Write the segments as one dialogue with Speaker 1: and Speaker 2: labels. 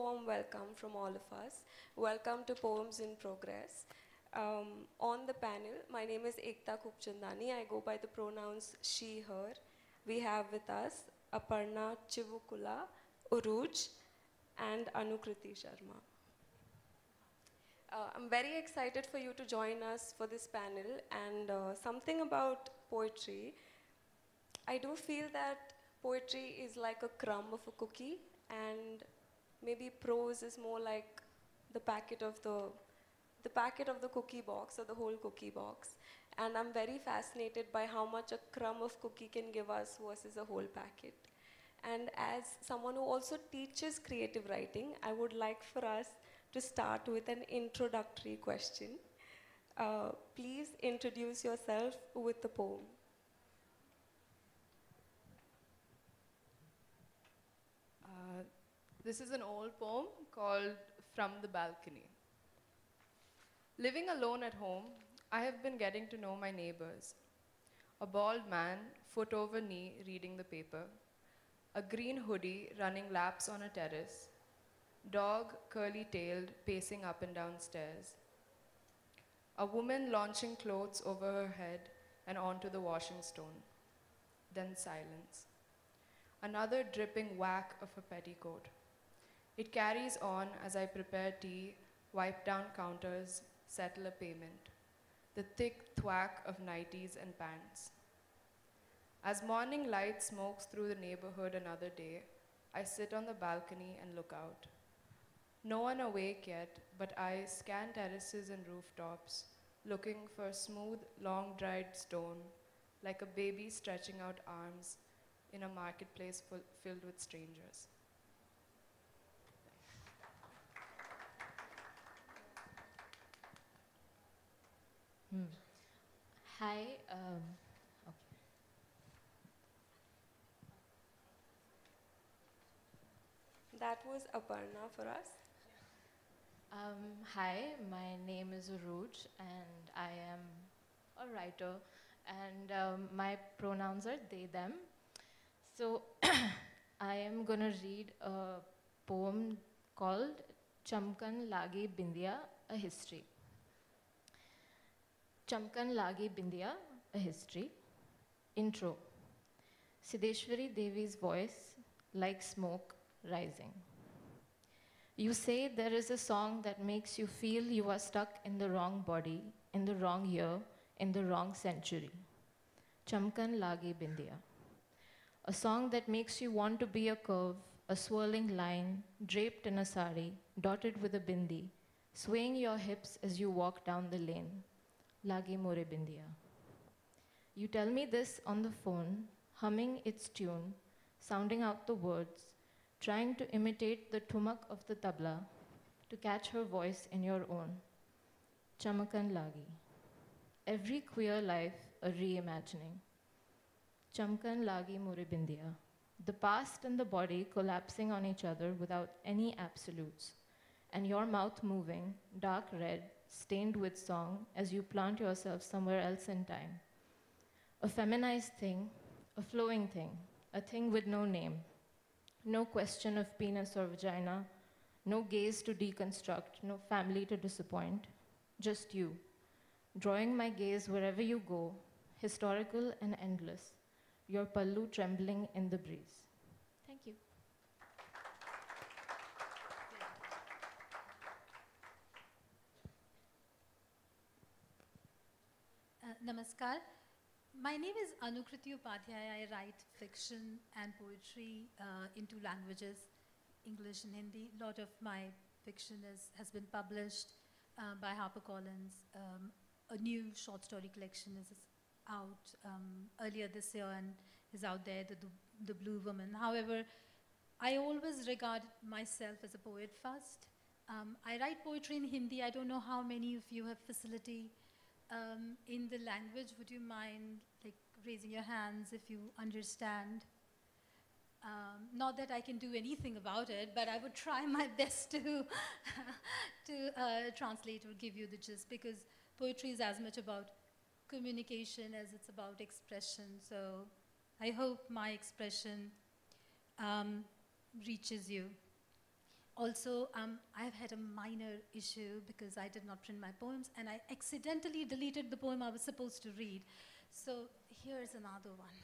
Speaker 1: warm welcome from all of us. Welcome to Poems in Progress. Um, on the panel, my name is Aekta Khubchandani. I go by the pronouns she, her. We have with us Aparna Chivukula, Urooj, and Anukriti Sharma. Uh, I'm very excited for you to join us for this panel and uh, something about poetry. I do feel that poetry is like a crumb of a cookie and maybe prose is more like the packet of the the packet of the cookie box or the whole cookie box. And i'm very fascinated by how much a crumb of cookie can give us versus a whole packet. And as someone who also teaches creative writing i would like for us to start with an introductory question. Uh, please introduce yourself with the poem
Speaker 2: this is an old poem called From the Balcony. Living alone at home, I have been getting to know my neighbors. A bald man, foot over knee, reading the paper. A green hoodie running laps on a terrace. Dog, curly tailed, pacing up and down stairs. A woman launching clothes over her head and onto the washing stone. Then silence another dripping whack of a petticoat. It carries on as I prepare tea, wipe down counters, settle a payment. The thick thwack of nighties and pants. As morning light smokes through the neighborhood another day, I sit on the balcony and look out. No one awake yet, but I scan terraces and rooftops, looking for smooth, long dried stone, like a baby stretching out arms in a marketplace full, filled with strangers.
Speaker 3: Hmm. Hi. Um, okay.
Speaker 1: that was aparna for us
Speaker 3: Um, hi, my name is Urooj, and I am a writer, and um, my pronouns are they, them. So, I am going to read a poem called Chamkan Lagi Bindiya, a history. Chamkan Lagi Bindiya, a history. Intro. Siddheshwari Devi's voice, like smoke, rising. You say there is a song that makes you feel you are stuck in the wrong body, in the wrong year, in the wrong century. Chamkan Lagi Bindiya. A song that makes you want to be a curve, a swirling line, draped in a sari, dotted with a bindi, swaying your hips as you walk down the lane. Lagi More Bindiya. You tell me this on the phone, humming its tune, sounding out the words, trying to imitate the tumak of the tabla, to catch her voice in your own. Chamakan Lagi. Every queer life a reimagining. Chamkan Lagi More Bindiya. The past and the body collapsing on each other without any absolutes. And your mouth moving, dark red, stained with song, as you plant yourself somewhere else in time. A feminized thing, a flowing thing, a thing with no name. No question of penis or vagina, no gaze to deconstruct, no family to disappoint. Just you, drawing my gaze wherever you go, historical and endless, your pallu trembling in the breeze. Thank you.
Speaker 4: Uh, namaskar. My name is Anukriti Upadhyay. I write fiction and poetry uh, in two languages, English and Hindi. A lot of my fiction is, has been published uh, by HarperCollins. Um, a new short story collection is out um, earlier this year and is out there, the, the, Blue Woman. However, I always regard myself as a poet first. Um, I write poetry in Hindi. I don't know how many of you have facility um, in the language. Would you mind like raising your hands if you understand? Um, not that I can do anything about it, but I would try my best to to uh, translate or give you the gist because poetry is as much about communication as it's about expression. So I hope my expression um, reaches you. Also, um, I've had a minor issue because I did not print my poems and I accidentally deleted the poem I was supposed to read. So here's another one.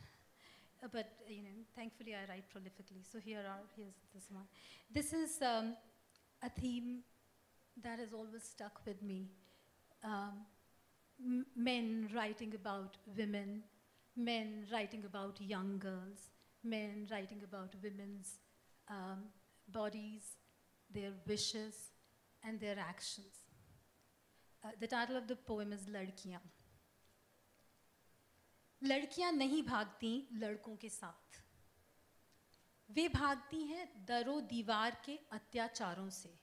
Speaker 4: Uh, but you know, thankfully I write prolifically. So here are here's this one. This is um, a theme that has always stuck with me. Um, men writing about women, men writing about young girls, men writing about women's um, bodies, their wishes, and their actions. Uh, the title of the poem is Ladkiyan. लड़कियाँ नहीं भागती लड़कों के साथ वे भागती हैं दरो दीवार के अत्याचारों से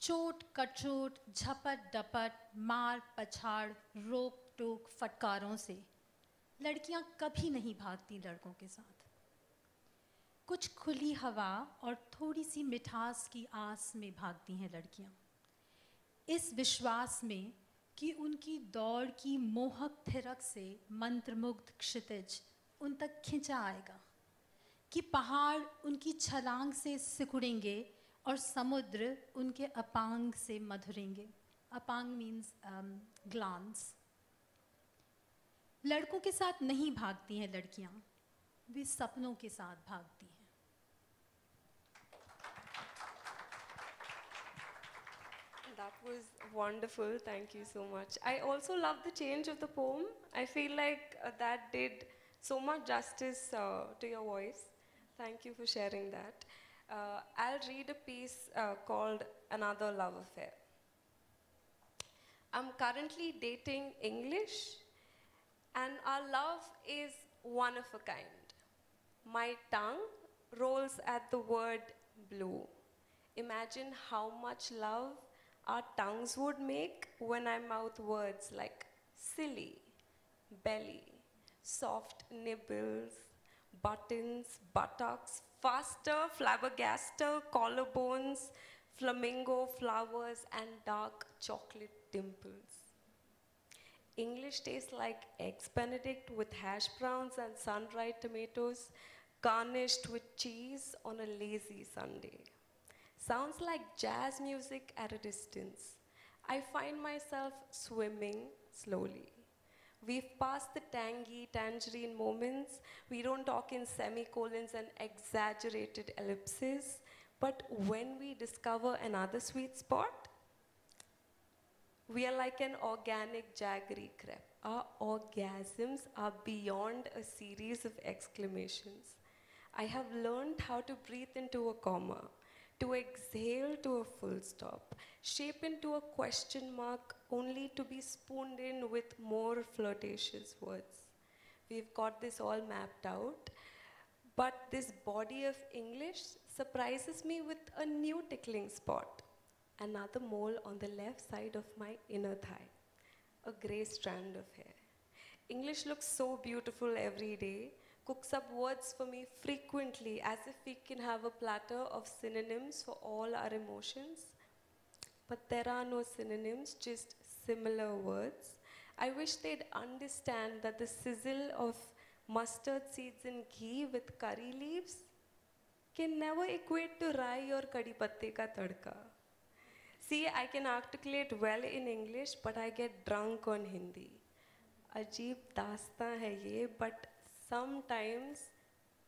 Speaker 4: चोट कचोट झपट डपट मार पछाड़ रोक टोक फटकारों से लड़कियाँ कभी नहीं भागती लड़कों के साथ कुछ खुली हवा और थोड़ी सी मिठास की आस में भागती हैं लड़कियाँ। इस विश्वास में कि उनकी दौड़ की मोहक थिरक से मंत्रमुग्ध क्षितिज उन तक खिंचा आएगा, कि पहाड़ उनकी छलांग से सिकुड़ेंगे और समुद्र उनके अपांग से मधुरेंगे। अपांग मीन्स ग्लांस लड़कों के साथ नहीं भागती हैं लड़कियाँ, वे सपनों के साथ भागती हैं।
Speaker 1: That was wonderful. Thank you so much. I also love the change of the poem. I feel like uh, that did so much justice uh, to your voice. Thank you for sharing that. Uh, I'll read a piece uh, called Another Love Affair. I'm currently dating English, and our love is one of a kind. My tongue rolls at the word blue. Imagine how much love our tongues would make when I mouth words like silly, belly, soft nibbles, buttons, buttocks, faster, flabbergaster, collarbones, flamingo flowers, and dark chocolate dimples. English tastes like eggs benedict with hash browns and sun-dried tomatoes, garnished with cheese on a lazy Sunday. Sounds like jazz music at a distance. I find myself swimming slowly. We've passed the tangy, tangerine moments. We don't talk in semicolons and exaggerated ellipses. But when we discover another sweet spot, we are like an organic jaggery crepe. Our orgasms are beyond a series of exclamations. I have learned how to breathe into a comma, to exhale to a full stop, shape into a question mark only to be spooned in with more flirtatious words. We've got this all mapped out, but this body of English surprises me with a new tickling spot another mole on the left side of my inner thigh, a gray strand of hair. English looks so beautiful every day, cooks up words for me frequently as if we can have a platter of synonyms for all our emotions. But there are no synonyms, just similar words. I wish they'd understand that the sizzle of mustard seeds in ghee with curry leaves can never equate to rai or kadi patte ka tadka. See, I can articulate well in English, but I get drunk on Hindi. अजीब दास्तां है ये, but sometimes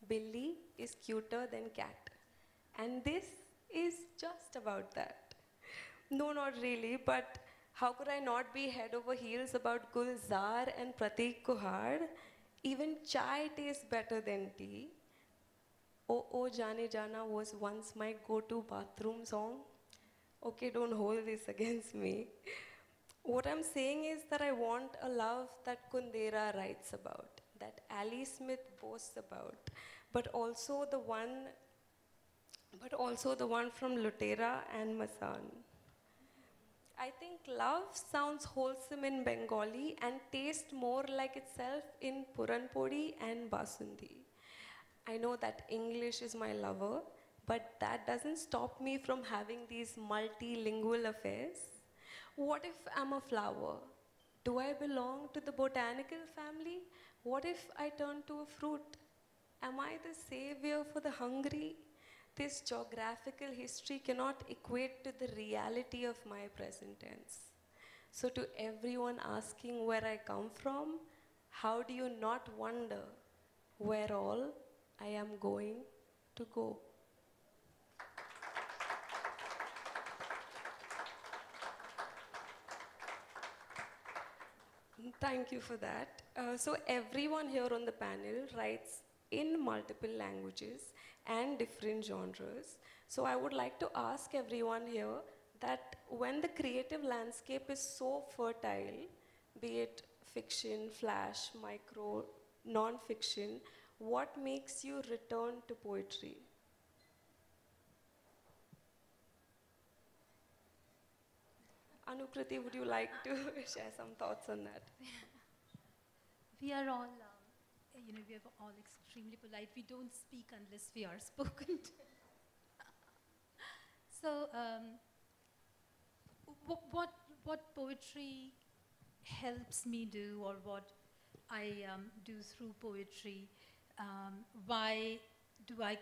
Speaker 1: Billy is cuter than cat. And this is just about that. No, not really, but how could I not be head over heels about Gulzar and Prateek Kuhad? Even chai tastes better than tea. Oh Oh Jane Jana was once my go-to bathroom song. Okay, don't hold this against me. What I'm saying is that I want a love that Kundera writes about, that Ali Smith boasts about, but also the one, but also the one from Lootera and Masaan. I think love sounds wholesome in Bengali and tastes more like itself in Puranpodi and Basundi. I know that English is my lover, but that doesn't stop me from having these multilingual affairs. What if I'm a flower? Do I belong to the botanical family? What if I turn to a fruit? Am I the savior for the hungry? this geographical history cannot equate to the reality of my present tense. So, to everyone asking where I come from, how do you not wonder where all I am going to go? Thank you for that. Uh, so, everyone here on the panel writes in multiple languages and different genres. So, I would like to ask everyone here that when the creative landscape is so fertile, be it fiction, flash, micro, non fiction, what makes you return to poetry? Anukriti, would you like to share some thoughts on that?
Speaker 4: We are all, um, you know, we are all extremely polite. We don't speak unless we are spoken to. so, um, what, what poetry helps me do, or what I um, do through poetry, um, why do I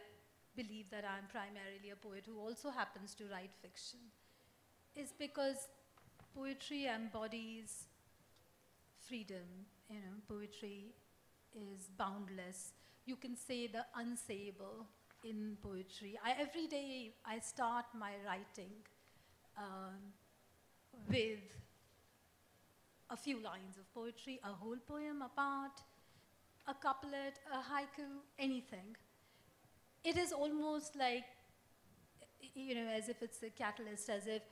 Speaker 4: believe that I'm primarily a poet who also happens to write fiction, is because poetry embodies freedom. You know, poetry is boundless. You can say the unsayable in poetry. I, every day I start my writing um, with a few lines of poetry, a whole poem, a part, a couplet, a haiku, anything. It is almost like, you know, as if it's a catalyst, as if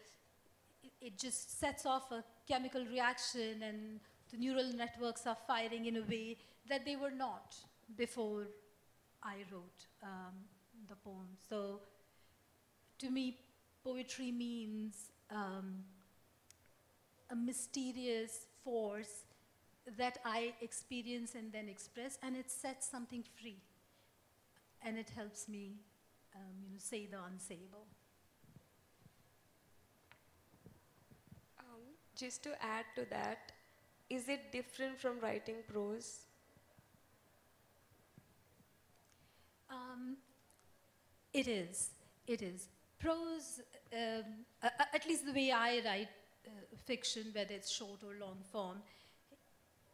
Speaker 4: it- it just sets off a chemical reaction and the neural networks are firing in a way that they were not before I wrote um, the poem. So to me, poetry means um, a mysterious force that I experience and then express, and it sets something free. And it helps me, um, you know, say the unsayable.
Speaker 1: Um, just to add to that, is it different from writing prose?
Speaker 4: Um, it is. It is. Prose, um, a- at least the way I write uh, fiction, whether it's short or long form,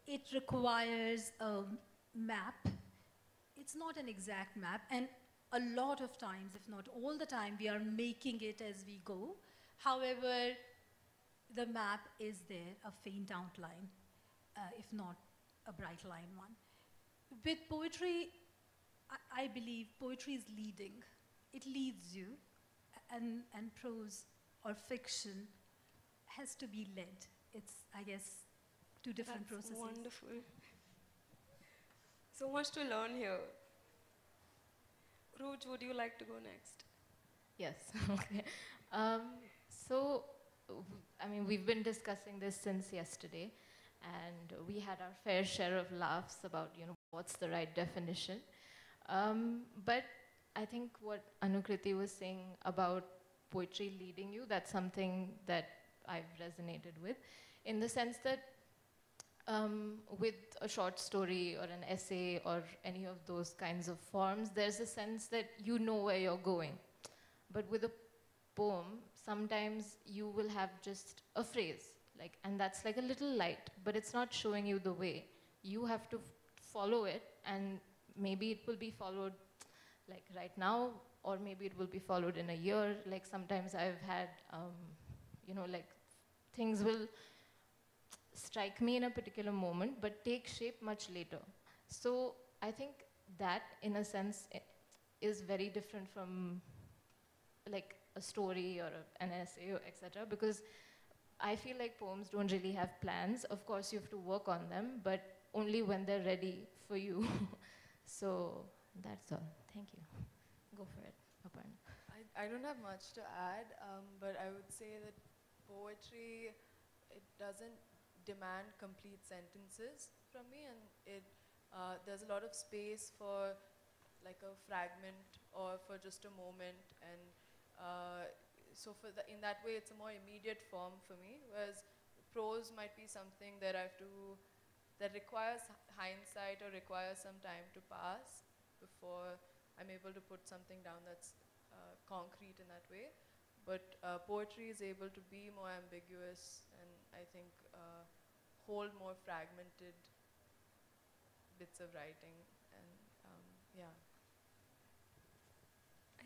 Speaker 4: it requires a map. It's not an exact map, and a lot of times, if not all the time, we are making it as we go. However, the map is there, a faint outline, uh, if not a bright line one. With poetry, I, I believe poetry is leading. It leads you, and, and prose or fiction has to be led. It's, I guess, two different
Speaker 1: That's
Speaker 4: processes.
Speaker 1: Wonderful. So much to learn here. Ruj, would you like to go next?
Speaker 3: Yes. okay. Um, so, w- I mean, we've been discussing this since yesterday, and we had our fair share of laughs about, you know, what's the right definition. Um, but I think what Anukriti was saying about poetry leading you, that's something that I've resonated with, in the sense that um, with a short story or an essay or any of those kinds of forms, there's a sense that you know where you're going. But with a poem, sometimes you will have just a phrase, like, and that's like a little light, but it's not showing you the way. You have to follow it, and maybe it will be followed like right now, or maybe it will be followed in a year. Like sometimes I've had, um, you know, like things will strike me in a particular moment, but take shape much later. So I think that, in a sense, is very different from like a story or a, an essay etc. Because I feel like poems don't really have plans. Of course, you have to work on them, but only when they're ready for you. so that's all. Thank you. Go for it, Aparna.
Speaker 2: I, I don't have much to add, um, but I would say that poetry, it doesn't demand complete sentences from me, and it uh, there's a lot of space for like a fragment or for just a moment, and uh, so for the, in that way, it's a more immediate form for me. Whereas prose might be something that I have to that requires hindsight or requires some time to pass before I'm able to put something down that's uh, concrete in that way. But uh, poetry is able to be more ambiguous and I think uh, hold more fragmented bits of writing. And um, yeah.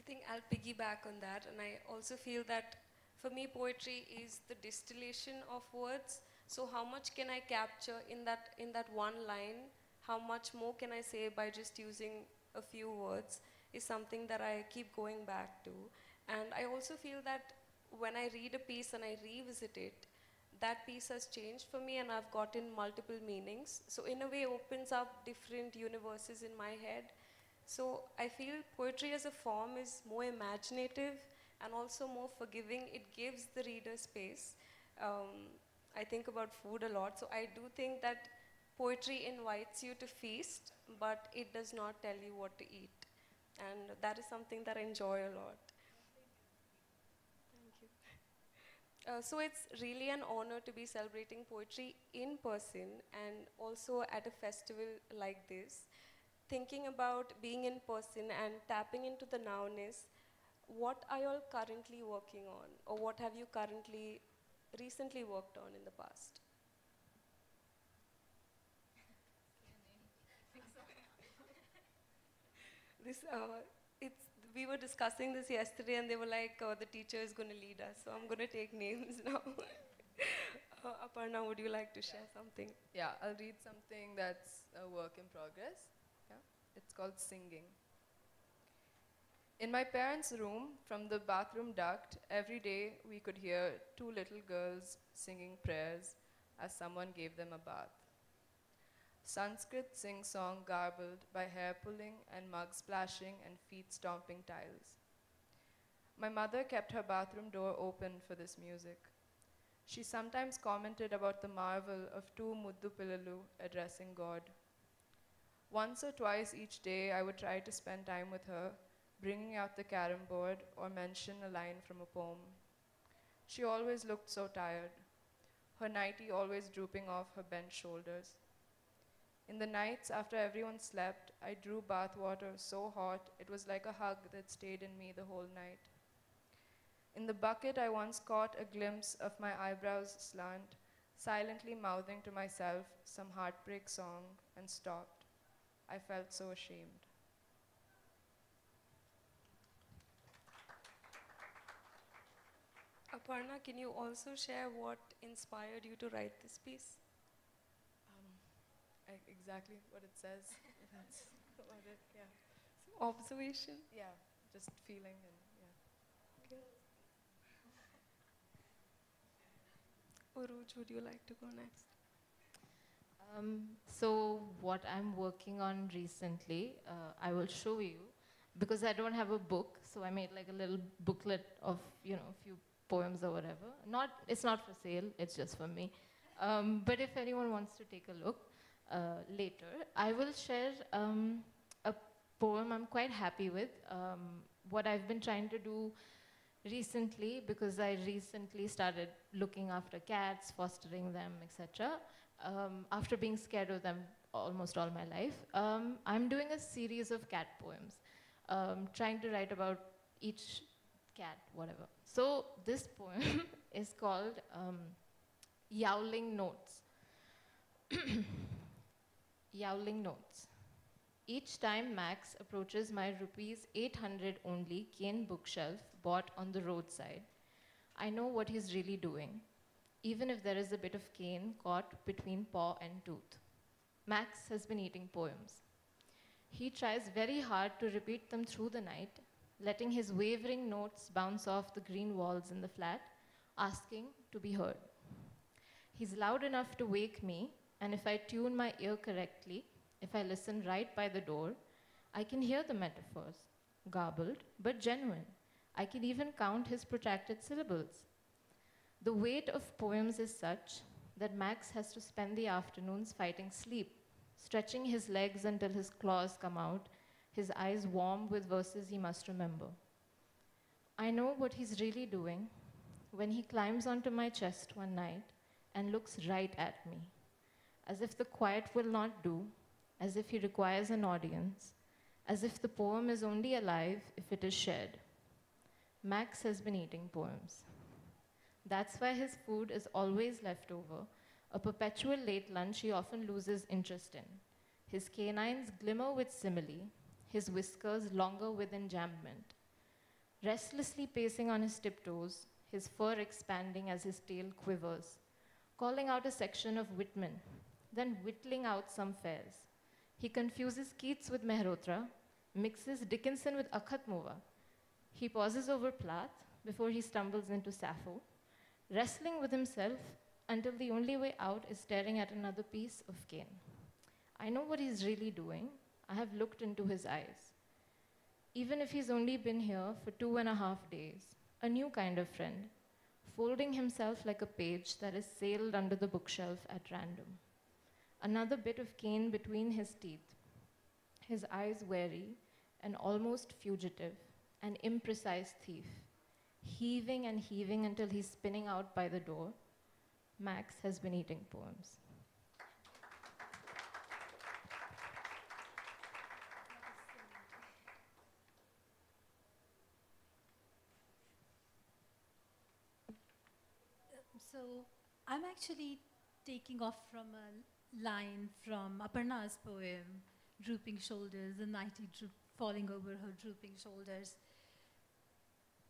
Speaker 1: I think I'll piggyback on that, and I also feel that for me, poetry is the distillation of words. So, how much can I capture in that in that one line? How much more can I say by just using a few words? Is something that I keep going back to, and I also feel that when I read a piece and I revisit it, that piece has changed for me, and I've gotten multiple meanings. So, in a way, opens up different universes in my head so I feel poetry as a form is more imaginative and also more forgiving. It gives the reader space. Um, I think about food a lot, so I do think that poetry invites you to feast, but it does not tell you what to eat. And that is something that I enjoy a lot. Thank you. Uh, so it's really an honor to be celebrating poetry in person and also at a festival like this thinking about being in person and tapping into the nowness, what are you all currently working on, or what have you currently, recently worked on in the past? this, uh, it's, we were discussing this yesterday, and they were like, uh, the teacher is going to lead us, so I'm going to take names now. uh, Aparna, would you like to share something?
Speaker 2: Yeah, I'll read something that's a work in progress. It's called singing. In my parents' room, from the bathroom duct, every day we could hear two little girls singing prayers as someone gave them a bath. Sanskrit sing song garbled by hair pulling and mug splashing and feet stomping tiles. My mother kept her bathroom door open for this music. She sometimes commented about the marvel of two Muddu Pillalu addressing God. Once or twice each day, I would try to spend time with her, bringing out the carom board or mention a line from a poem. She always looked so tired, her nightie always drooping off her bent shoulders. In the nights after everyone slept, I drew bath water so hot it was like a hug that stayed in me the whole night. In the bucket, I once caught a glimpse of my eyebrows slant, silently mouthing to myself some heartbreak song, and stopped. I felt so ashamed.
Speaker 1: Aparna, can you also share what inspired you to write this piece?
Speaker 2: Um, I, exactly what it says. That's about it, yeah.
Speaker 1: Some observation?
Speaker 2: Yeah, just feeling and yeah.
Speaker 1: Okay. Urooj, would you like to go next?
Speaker 3: Um, so what I'm working on recently, uh, I will show you because I don't have a book, so I made like a little booklet of you know a few poems or whatever. Not, it's not for sale. It's just for me. Um, but if anyone wants to take a look uh, later, I will share um, a poem I'm quite happy with. Um, what I've been trying to do recently, because I recently started looking after cats, fostering them, etc um, after being scared of them almost all my life. Um, I'm doing a series of cat poems, um, trying to write about each cat, whatever. So this poem is called um, Yowling Notes. Yowling Notes. Each time Max approaches my rupees 800 only cane bookshelf bought on the roadside, I know what he's really doing even if there is a bit of cane caught between paw and tooth. Max has been eating poems. He tries very hard to repeat them through the night, letting his wavering notes bounce off the green walls in the flat, asking to be heard. He's loud enough to wake me, and if I tune my ear correctly, if I listen right by the door, I can hear the metaphors, garbled but genuine. I can even count his protracted syllables. The weight of poems is such that Max has to spend the afternoons fighting sleep, stretching his legs until his claws come out, his eyes warm with verses he must remember. I know what he's really doing when he climbs onto my chest one night and looks right at me, as if the quiet will not do, as if he requires an audience, as if the poem is only alive if it is shared. Max has been eating poems. That's why his food is always left over, a perpetual late lunch he often loses interest in. His canines glimmer with simile, his whiskers longer with enjambment. Restlessly pacing on his tiptoes, his fur expanding as his tail quivers, calling out a section of Whitman, then whittling out some fairs. He confuses Keats with Mehrotra, mixes Dickinson with Akhmatova. He pauses over Plath before he stumbles into Sappho, wrestling with himself until the only way out is staring at another piece of cane. I know what he's really doing. I have looked into his eyes. Even if he's only been here for two and a half days, a new kind of friend, folding himself like a page that is sailed under the bookshelf at random. Another bit of cane between his teeth, his eyes wary and almost fugitive, an imprecise thief, heaving and heaving until he's spinning out by the door. Max has been eating poems.
Speaker 4: So I'm actually taking off from a line from Aparna's poem, Drooping Shoulders, the nighty droop falling over her drooping shoulders.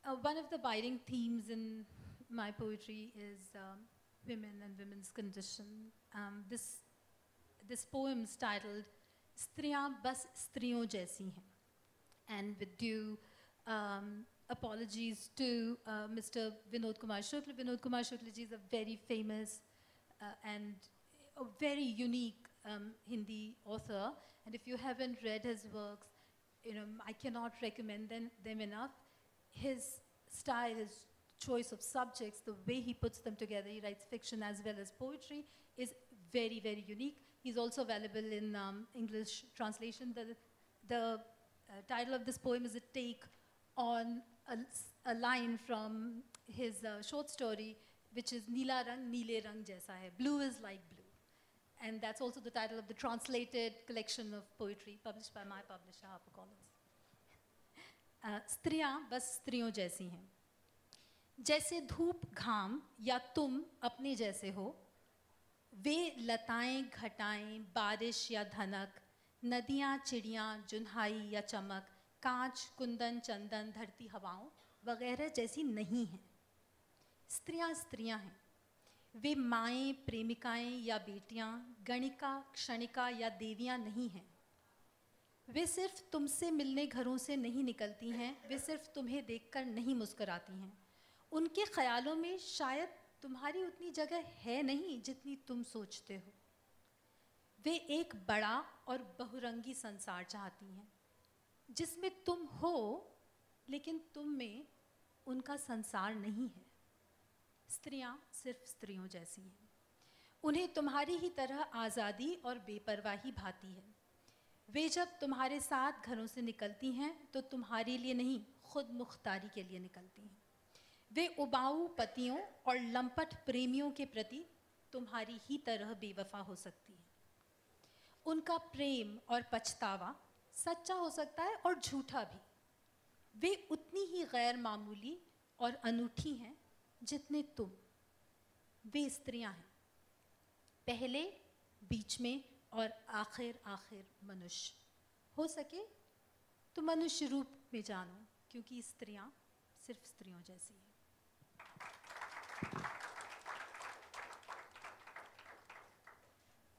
Speaker 4: Uh, one of the binding themes in my poetry is um, women and women's condition. Um, this, this poem is titled Striyan Bas Striyon Jaisi Hain. And with due um, apologies to uh, Mr. Vinod Kumar Shukla. Vinod Kumar Shukla is a very famous uh, and a very unique um, Hindi author. And if you haven't read his works, you know, I cannot recommend them, them enough. His style, his choice of subjects, the way he puts them together, he writes fiction as well as poetry, is very, very unique. He's also available in um, English translation. The, the uh, title of this poem is a take on a, a line from his uh, short story, which is Nila Rang, Neele Rang Jaisa Hai. Blue is like blue. And that's also the title of the translated collection of poetry published by my publisher, HarperCollins. स्त्रियाँ बस स्त्रियों जैसी हैं। जैसे धूप घाम या तुम अपने जैसे हो, वे लताएँ घटाएँ बारिश या धनक, नदियाँ चिड़ियाँ जुन्हाई या चमक, कांच, कुंदन, चंदन, धरती हवाओं वगैरह जैसी नहीं हैं। स्त्रियाँ स्त्रियाँ हैं। वे माएँ, प्रेमिकाएँ या बेटियाँ, गणिका, क्षणिका या देवियाँ नहीं हैं। वे सिर्फ़ तुमसे मिलने घरों से नहीं निकलती हैं, वे सिर्फ़ तुम्हें देखकर नहीं मुस्कराती हैं। उनके ख्यालों में शायद तुम्हारी उतनी जगह है नहीं जितनी तुम सोचते हो। वे एक बड़ा और बहुरंगी संसार चाहती हैं, जिसमें तुम हो, लेकिन तुम में उनका संसार नहीं है। स्त्रियाँ सिर्फ़ स्त्रियों जैसी हैं। उन्हें तुम्हारी ही तरह आज़ादी और बेपरवाही भाती है। वे जब तुम्हारे साथ घरों से निकलती हैं तो तुम्हारे लिए नहीं, खुद मुख्तारी के लिए निकलती हैं। वे उबाऊ पतियों और लंपट प्रेमियों के प्रति तुम्हारी ही तरह बेवफा हो सकती है। उनका प्रेम और पछतावा सच्चा हो सकता है और झूठा भी। वे उतनी ही गैर मामूली और अनूठी हैं जितने तुम। वे स्त्रियाँ हैं। पहले बीच में और आखिर आखिर मनुष्य हो सके तो मनुष्य रूप में जानो क्योंकि स्त्रियाँ सिर्फ़ स्त्रियों जैसी हैं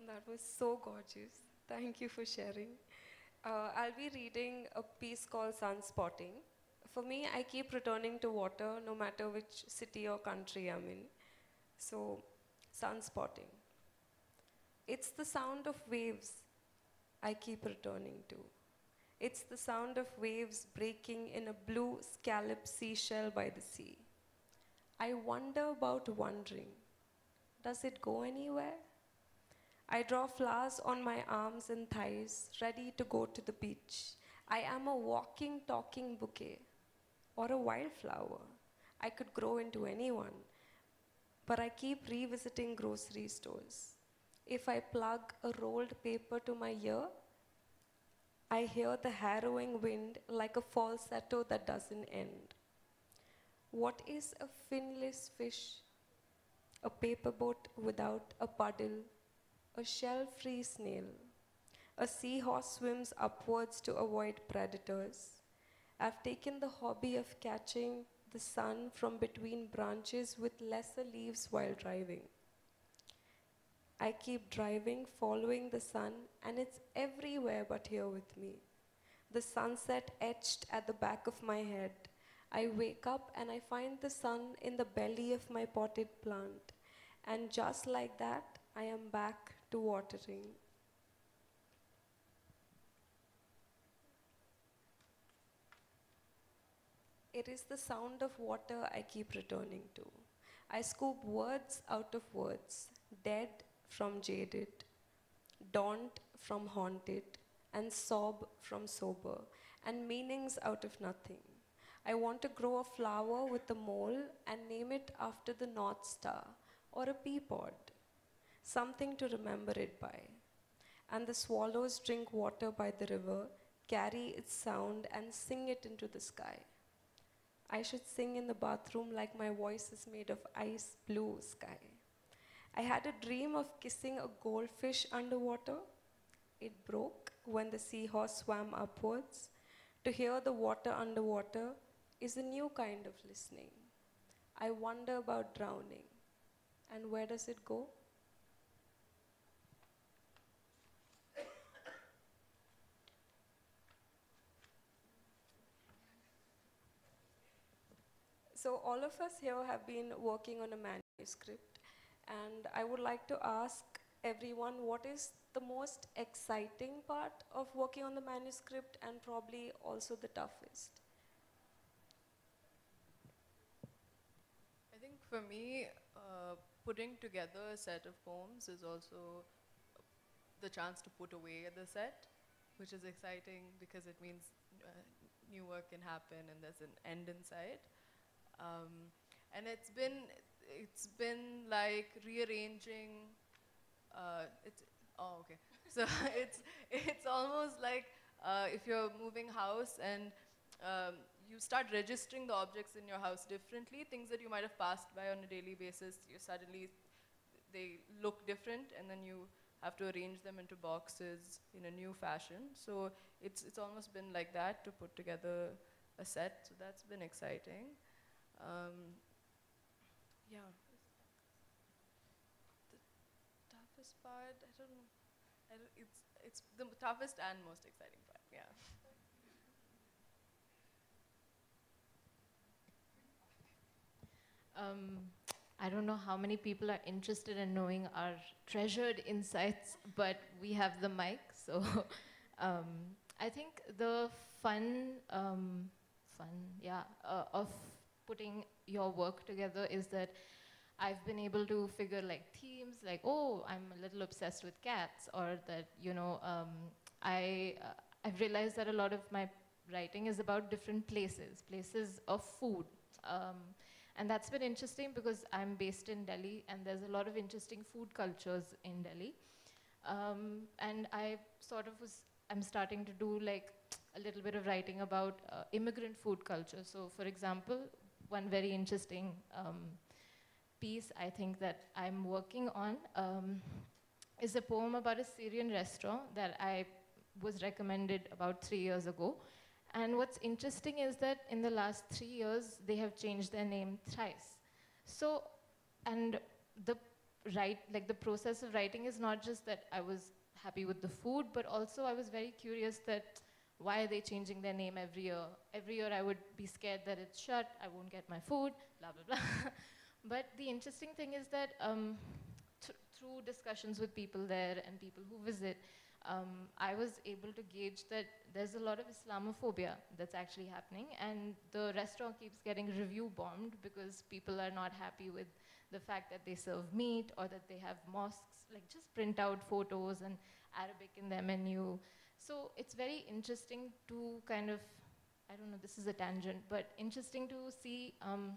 Speaker 1: That was so gorgeous. Thank you for sharing. Uh, I'll be reading a piece called Sunspotting. For me, I keep returning to water no matter which city or country I'm in. So, sunspotting. It's the sound of waves I keep returning to. It's the sound of waves breaking in a blue scallop seashell by the sea. I wonder about wondering. Does it go anywhere? I draw flowers on my arms and thighs, ready to go to the beach. I am a walking, talking bouquet or a wildflower. I could grow into anyone, but I keep revisiting grocery stores. If I plug a rolled paper to my ear, I hear the harrowing wind like a falsetto that doesn't end. What is a finless fish? A paper boat without a puddle, a shell free snail. A seahorse swims upwards to avoid predators. I've taken the hobby of catching the sun from between branches with lesser leaves while driving. I keep driving, following the sun, and it's everywhere but here with me. The sunset etched at the back of my head. I wake up and I find the sun in the belly of my potted plant. And just like that, I am back to watering. It is the sound of water I keep returning to. I scoop words out of words, dead from jaded, daunt from haunted, and sob from sober, and meanings out of nothing. I want to grow a flower with a mole and name it after the North Star or a pea pod, something to remember it by. And the swallows drink water by the river, carry its sound, and sing it into the sky. I should sing in the bathroom like my voice is made of ice blue sky. I had a dream of kissing a goldfish underwater. It broke when the seahorse swam upwards. To hear the water underwater is a new kind of listening. I wonder about drowning. And where does it go? So, all of us here have been working on a manuscript, and I would like to ask everyone what is the most exciting part of working on the manuscript and probably also the toughest?
Speaker 2: I think for me, uh, putting together a set of poems is also the chance to put away the set, which is exciting because it means uh, new work can happen and there's an end in sight. Um, and it's been it's been like rearranging. Uh, it's oh okay. So it's it's almost like uh, if you're moving house and um, you start registering the objects in your house differently. Things that you might have passed by on a daily basis, you suddenly they look different, and then you have to arrange them into boxes in a new fashion. So it's it's almost been like that to put together a set. So that's been exciting. Um, yeah. The toughest part, I don't know. I don't, it's it's the toughest and most exciting part. Yeah.
Speaker 3: Um, I don't know how many people are interested in knowing our treasured insights, but we have the mic, so um, I think the fun, um, fun, yeah, uh, of putting your work together is that I've been able to figure like themes, like oh, I'm a little obsessed with cats, or that you know, um, I uh, I've realized that a lot of my writing is about different places, places of food. Um, and that's been interesting because I'm based in Delhi and there's a lot of interesting food cultures in Delhi. Um, and I sort of was, I'm starting to do like a little bit of writing about uh, immigrant food culture. So, for example, one very interesting um, piece I think that I'm working on um, is a poem about a Syrian restaurant that I was recommended about three years ago. And what's interesting is that in the last three years, they have changed their name thrice. So, and the write, like the process of writing is not just that I was happy with the food, but also I was very curious that why are they changing their name every year? Every year I would be scared that it's shut, I won't get my food, blah, blah, blah. but the interesting thing is that um, th through discussions with people there and people who visit, um, I was able to gauge that there's a lot of Islamophobia that's actually happening, and the restaurant keeps getting review bombed because people are not happy with the fact that they serve meat or that they have mosques, like just print out photos and Arabic in their menu. So it's very interesting to kind of, I don't know, this is a tangent, but interesting to see um,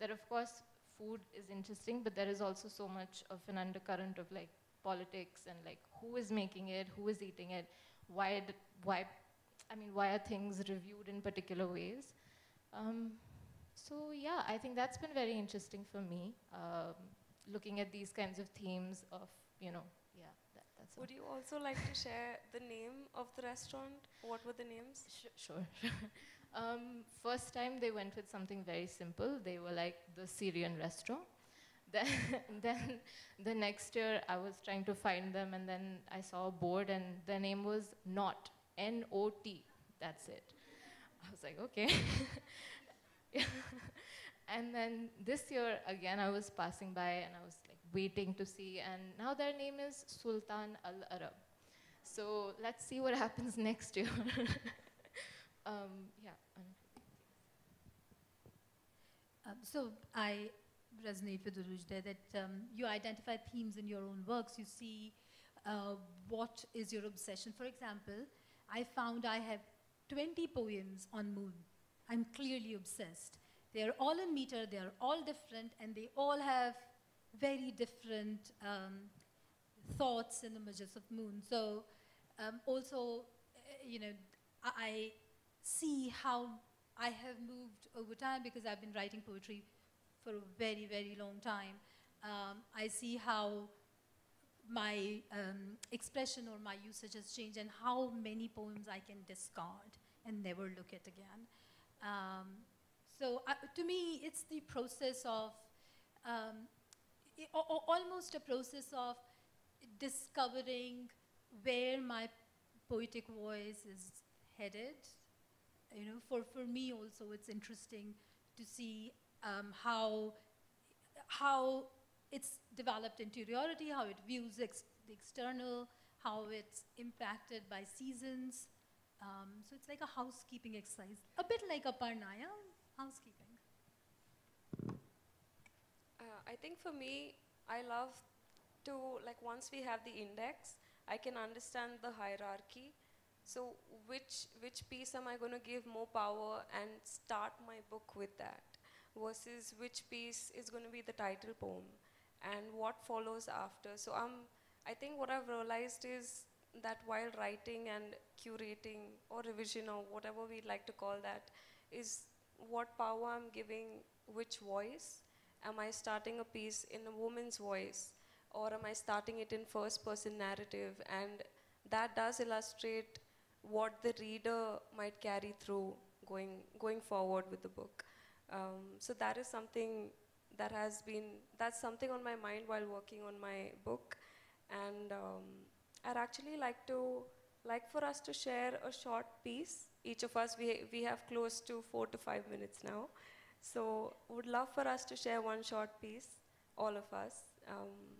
Speaker 3: that, of course, food is interesting, but there is also so much of an undercurrent of like politics and like who is making it, who is eating it, why, why, I mean, why are things reviewed in particular ways? Um, So yeah, I think that's been very interesting for me, um, looking at these kinds of themes of, you know, yeah, that, that's.
Speaker 1: Would you also like to share the name of the restaurant? What were the names?
Speaker 3: Sh- sure. um, first time they went with something very simple. They were like the Syrian restaurant. Then, then the next year I was trying to find them, and then I saw a board, and the name was Not N O T. That's it. I was like, okay. and then this year again, I was passing by, and I was like waiting to see, and now their name is Sultan Al Arab. So let's see what happens next year. um, yeah.
Speaker 4: Um, so I resonate with Urooj there that um, you identify themes in your own works. You see uh, what is your obsession. For example, I found I have 20 poems on moon. I'm clearly obsessed. They are all in meter, they are all different, and they all have very different um, thoughts and images of moon. So um, also, uh, you know, I, see how I have moved over time because I've been writing poetry for a very, very long time. Um, I see how my um, expression or my usage has changed and how many poems I can discard and never look at again. Um, so uh, to me, it's the process of um, almost a process of discovering where my poetic voice is headed. You know, for, for me also, it's interesting to see um, how how it's developed interiority, how it views ex- the external, how it's impacted by seasons. Um, so it's like a housekeeping exercise, a bit like a parnaya, housekeeping.
Speaker 1: Uh, I think for me, I love to, like, once we have the index, I can understand the hierarchy. So, which, which piece am I going to give more power and start my book with that? Versus which piece is going to be the title poem and what follows after. So, um, I think what I've realized is that while writing and curating or revision or whatever we'd like to call that, is what power I'm giving which voice am I starting a piece in a woman's voice or am I starting it in first person narrative? And that does illustrate what the reader might carry through going, going forward with the book. Um, so that is something that has been, that's something on my mind while working on my book. And um, I'd actually like to, like for us to share a short piece. Each of us, we, we have close to four to five minutes now. So would love for us to share one short piece, all of us. Um,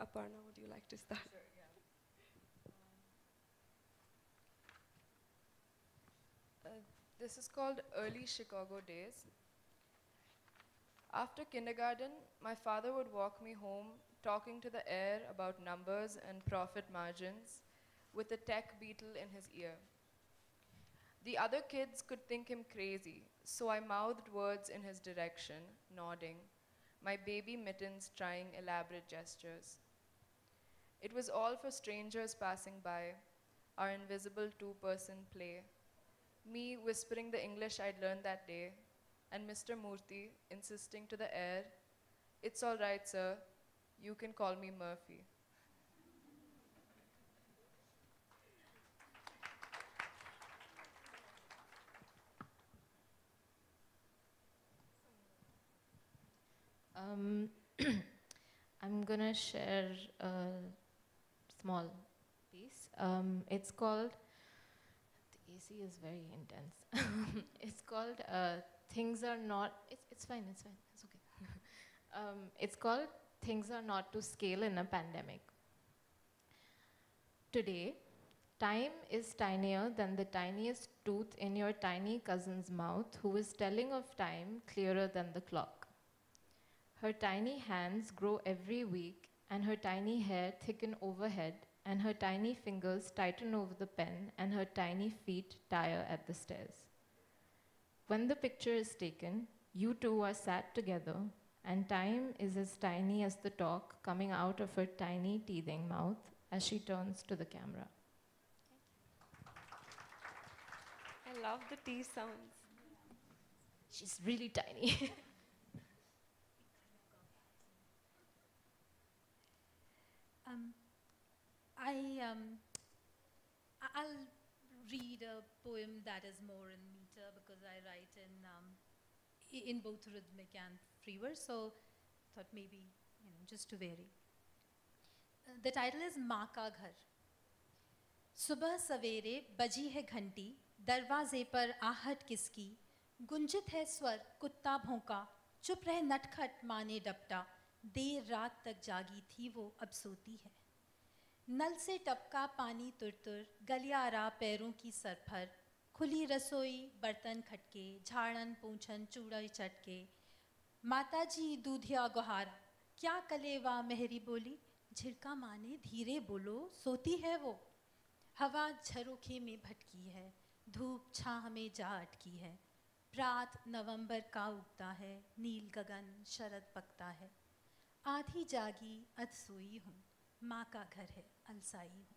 Speaker 1: Aparna, would you like to start?
Speaker 2: Uh, this is called Early Chicago Days. After kindergarten, my father would walk me home talking to the air about numbers and profit margins with a tech beetle in his ear. The other kids could think him crazy, so I mouthed words in his direction, nodding, my baby mittens trying elaborate gestures. It was all for strangers passing by, our invisible two person play me whispering the English I'd learned that day, and Mr. Murthy insisting to the air, It's all right, sir. You can call me Murphy.
Speaker 3: Um, I'm gonna share a small piece. Um, it's called. The AC is very intense. it's called uh, "Things Are Not." It's it's fine. It's fine. It's okay. um, it's called "Things Are Not to Scale in a Pandemic." Today, time is tinier than the tiniest tooth in your tiny cousin's mouth, who is telling of time clearer than the clock. Her tiny hands grow every week, and her tiny hair thicken overhead, and her tiny fingers tighten over the pen, and her tiny feet tire at the stairs. When the picture is taken, you two are sat together, and time is as tiny as the talk coming out of her tiny teething mouth as she turns to the camera.
Speaker 1: I love the T sounds.
Speaker 3: She's really tiny.
Speaker 4: Um, I, um, I'll read a poem that is more in meter because I write in, um, in both rhythmic and free verse, so thought maybe, you know, just to vary. Uh, the title is माँ का घर सुबह सवेरे बजी है घंटी दरवाजे पर आहट किसकी गुंजित है स्वर कुत्ता भौंका चुप रहे नटखट माने डपटा देर रात तक जागी थी, वो अब सोती है। नल से टपका पानी तुर तुर गलियारा पैरों की सरफर खुली रसोई, बर्तन खटके, झाड़न, पूछन, चूड़ई चटके। माता जी दूधिया गुहारा, क्या कलेवा मेहरी बोली? झिड़का माने धीरे बोलो, सोती है वो। हवा झरोखे में भटकी है, धूप छाह में जा अटकी है। रात नवंबर का उगता है, नील गगन शरद पकता है। आधी जागी अध सोई हूँ माँ का घर है अलसाई हूँ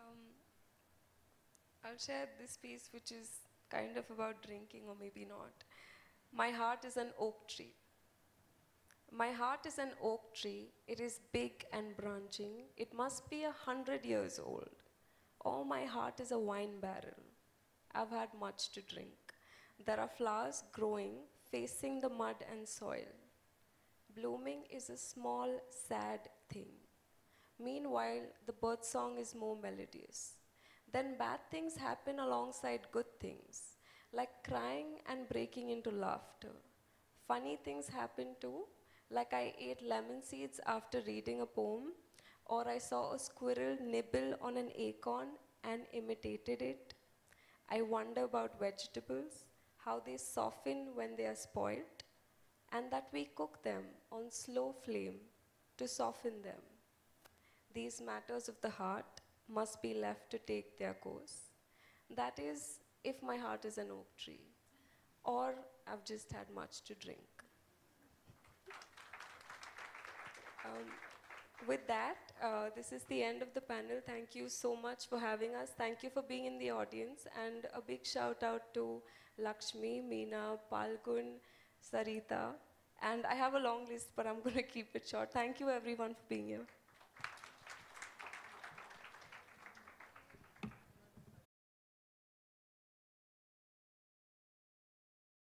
Speaker 1: Um, I'll share this piece, which is kind of about drinking, or maybe not. My heart is an oak tree. My heart is an oak tree. It is big and branching. It must be a hundred years old. Oh, my heart is a wine barrel. I've had much to drink. There are flowers growing, facing the mud and soil. Blooming is a small, sad thing. Meanwhile, the bird song is more melodious. Then bad things happen alongside good things, like crying and breaking into laughter. Funny things happen too, like I ate lemon seeds after reading a poem, or I saw a squirrel nibble on an acorn and imitated it. I wonder about vegetables, how they soften when they are spoiled, and that we cook them on slow flame to soften them. These matters of the heart must be left to take their course. That is, if my heart is an oak tree, or I've just had much to drink. Um, with that, uh, this is the end of the panel. Thank you so much for having us. Thank you for being in the audience. And a big shout out to Lakshmi, Meena, Palgun, Sarita. And I have a long list, but I'm going to keep it short. Thank you, everyone, for being here.